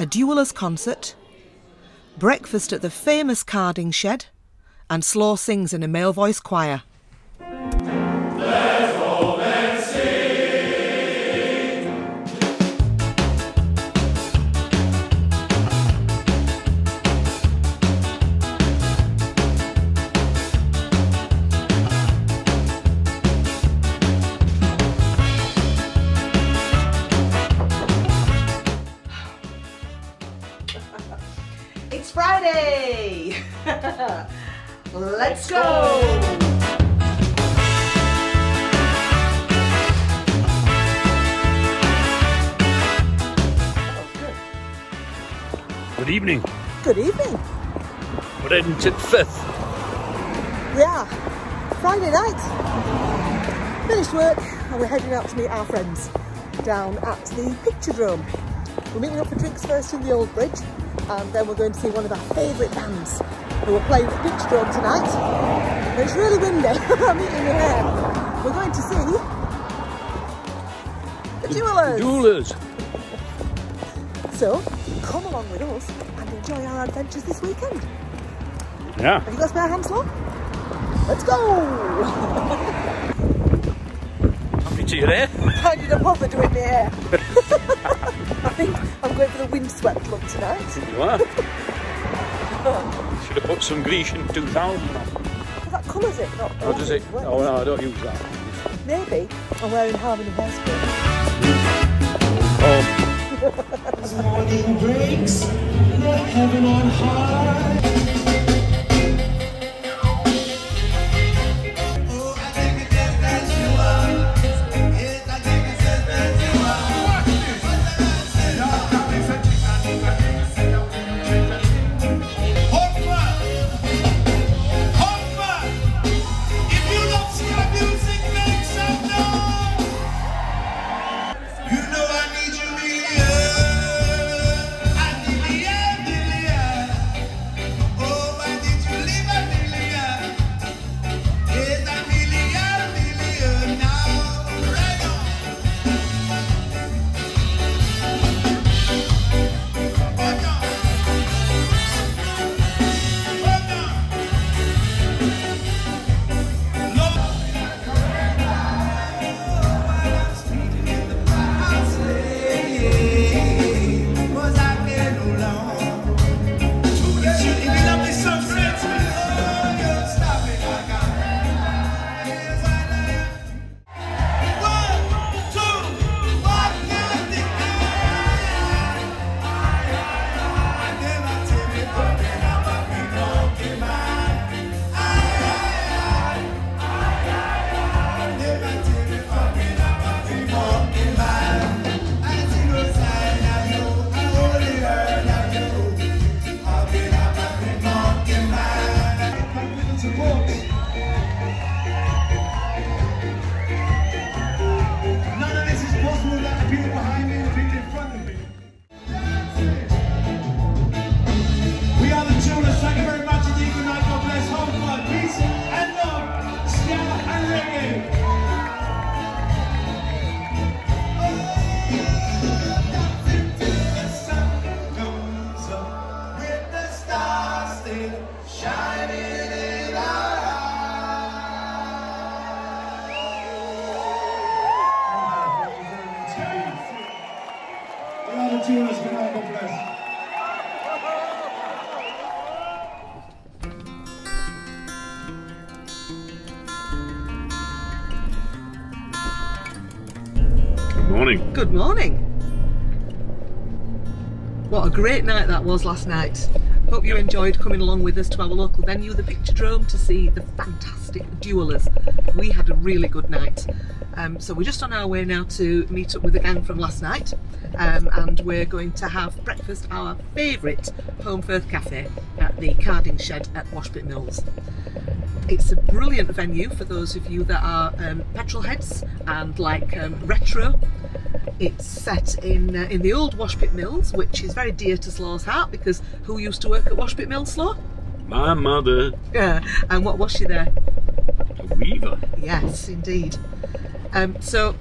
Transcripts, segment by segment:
a Dualers concert, breakfast at the famous carding shed, and Slaw sings in a male voice choir. Let's go! Good evening. Good evening. We're heading to the Fifth. Yeah, Friday night. Finished work and we're heading out to meet our friends down at the Picturedrome. We're meeting up for drinks first in the Old Bridge and then we're going to see one of our favourite bands playing at the Picturedrome tonight. It's really windy, I'm eating your hair. We're going to see the Dualers. Dualers. So, come along with us and enjoy our adventures this weekend. Yeah. Have you got spare hand, Slaw? Let's go! Happy to your hair. How did I bother doing my hair? I think I'm going for the windswept look tonight. You are. Should have put some Grecian 2000 on. Because that colours it, not Or does it? well, Oh no, I don't use that. Maybe I'm wearing Harmony hairspray. Oh, morning breaks, the heaven on high. Morning. Good morning. What a great night that was last night. Hope you enjoyed coming along with us to our local venue, the Picturedrome, to see the fantastic Dualers. We had a really good night. Um, so we're just on our way now to meet up with the gang from last night um, and we're going to have breakfast, our favourite Holmfirth cafe at the Carding Shed at Washpit Mills. It's a brilliant venue for those of you that are um, petrol heads and like um, retro. It's set in uh, in the old Washpit Mills, which is very dear to Slaw's heart because who used to work at Washpit Mills, Slaw? My mother, Yeah. And what was she there? Weaver. Yes, indeed. Um, so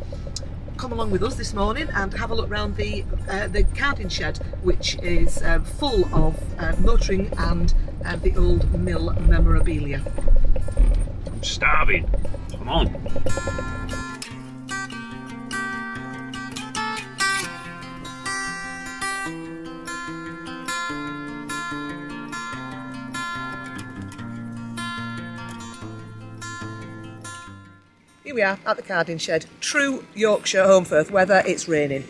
come along with us this morning and have a look around the uh, the carding shed, which is um, full of uh, motoring and uh, the old mill memorabilia. I'm starving. Come on. Here we are at the carding shed. True Yorkshire home Holmfirth weather, it's raining.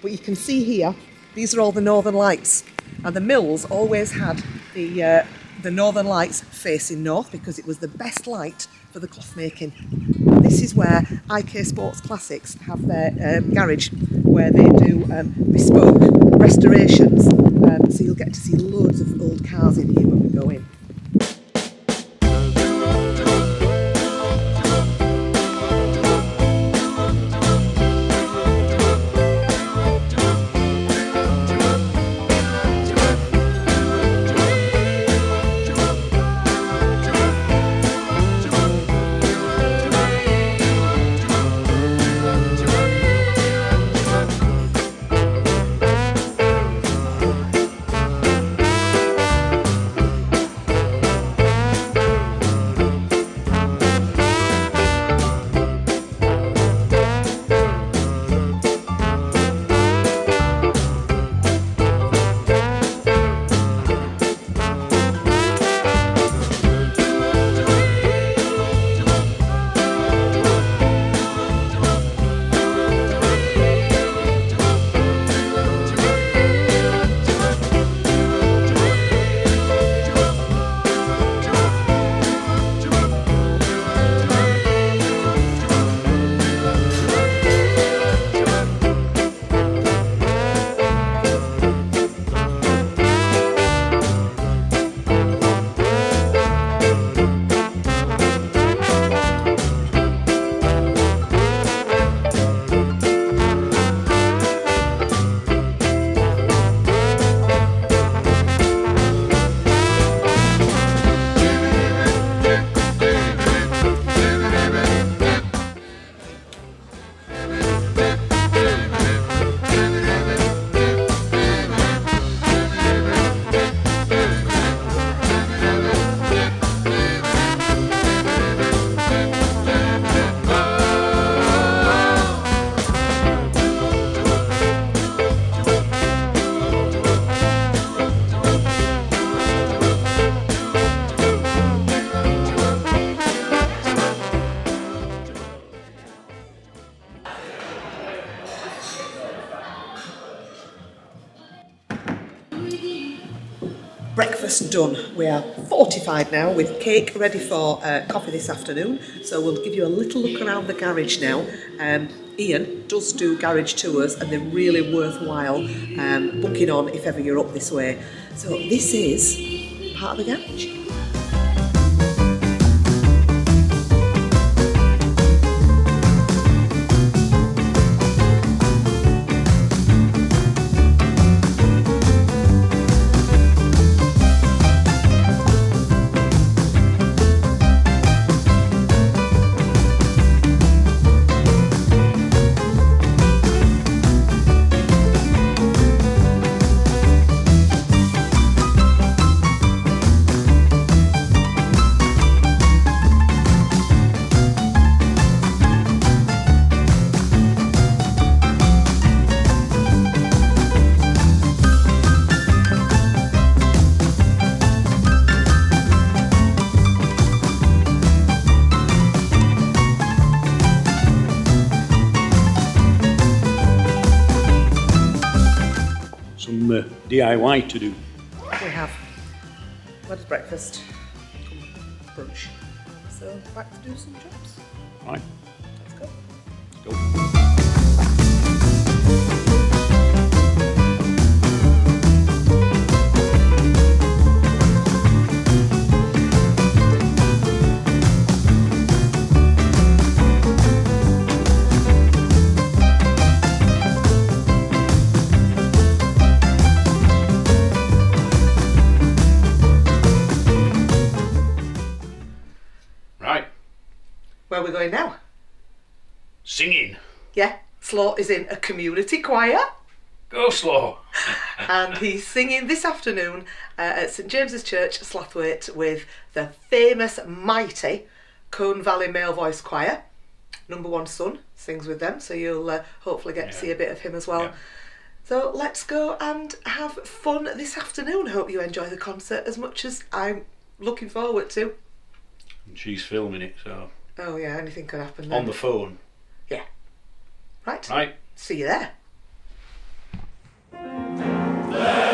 But you can see here, these are all the northern lights. And the mills always had the, uh, the northern lights facing north because it was the best light for the cloth making. This is where IK Sports Classics have their um, garage where they do um, bespoke restorations. Um, so you'll get to see loads of old cars in here when we go in. Breakfast done. We are fortified now with cake ready for uh, coffee this afternoon. So we'll give you a little look around the garage now. Um, Ian does do garage tours and they're really worthwhile um, booking on if ever you're up this way. So this is part of the garage. DIY to do. We have what is breakfast? Brunch. So back to do some jobs. Right, Where are we going now? singing. Yeah, Slaw is in a community choir Go slow. and he's singing this afternoon uh, at St James's Church, Slaithwaite, with the famous, mighty Colne Valley Male Voice Choir. Number one son sings with them, so you'll uh, hopefully get to see a bit of him as well. Yeah. So let's go and have fun this afternoon. Hope you enjoy the concert as much as I'm looking forward to. And she's filming it, so Oh yeah, anything could happen then. on the phone. Yeah. Right. Right. See you there. They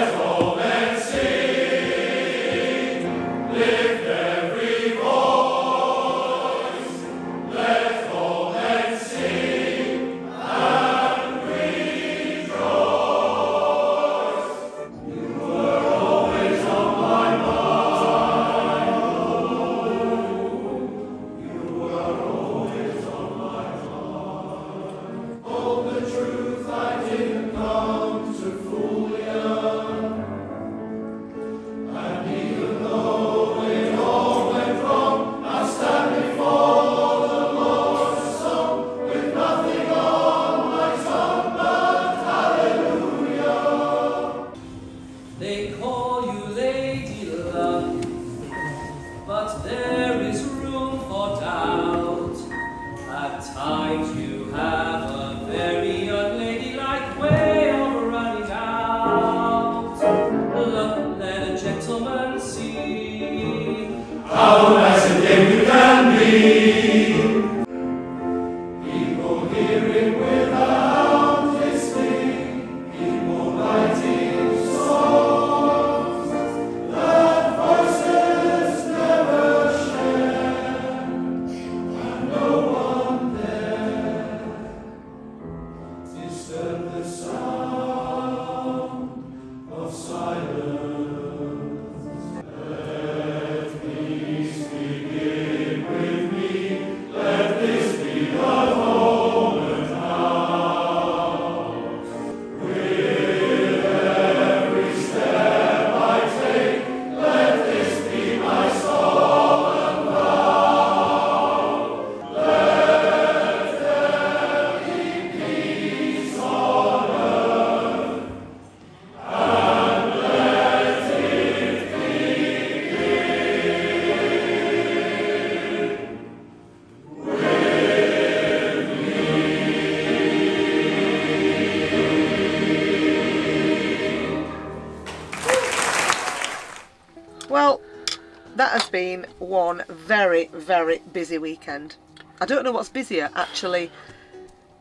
been one very, very busy weekend. I don't know what's busier, actually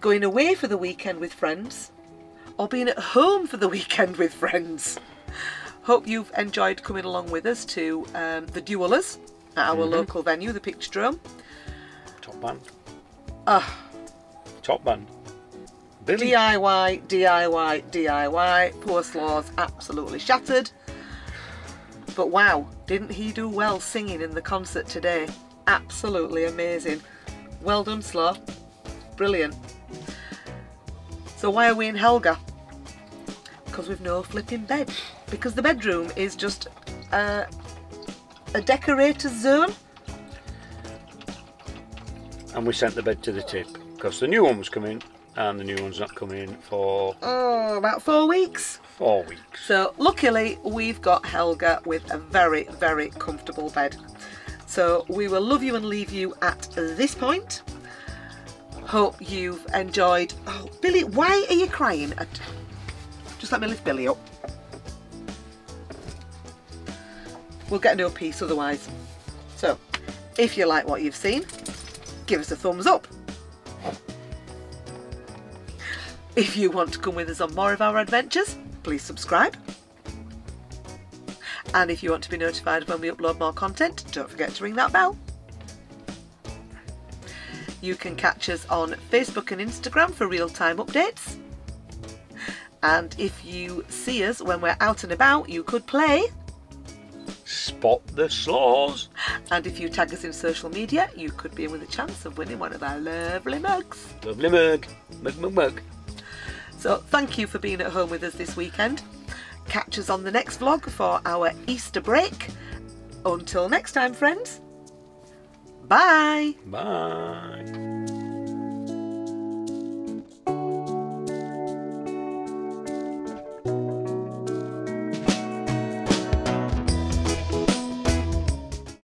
going away for the weekend with friends or being at home for the weekend with friends. Hope you've enjoyed coming along with us to um, the Dualers at our local venue, the Picturedrome. Top band. Ah. Top band. Billy. DIY, DIY, DIY. Poor Slaw's absolutely shattered. But wow, didn't he do well singing in the concert today? Absolutely amazing. Well done, Slaw. Brilliant. So why are we in Helga? Because we've no flipping bed. Because the bedroom is just uh, a decorator's zone. And we sent the bed to the tip because the new one was coming and the new one's not coming for Oh, about four weeks. four weeks. So luckily we've got Helga with a very, very comfortable bed. So we will love you and leave you at this point. Hope you've enjoyed. Oh, Billy, why are you crying? Just let me lift Billy up. We'll get no peace otherwise. So, if you like what you've seen, give us a thumbs up. If you want to come with us on more of our adventures, please subscribe. And if you want to be notified when we upload more content, don't forget to ring that bell. You can catch us on Facebook and Instagram for real time updates. And if you see us when we're out and about, you could play. Spot the slaws. And if you tag us in social media, you could be in with a chance of winning one of our lovely mugs. Lovely mug. Mug, mug, mug. So thank you for being at home with us this weekend. Catch us on the next vlog for our Easter break. Until next time, friends. Bye. Bye.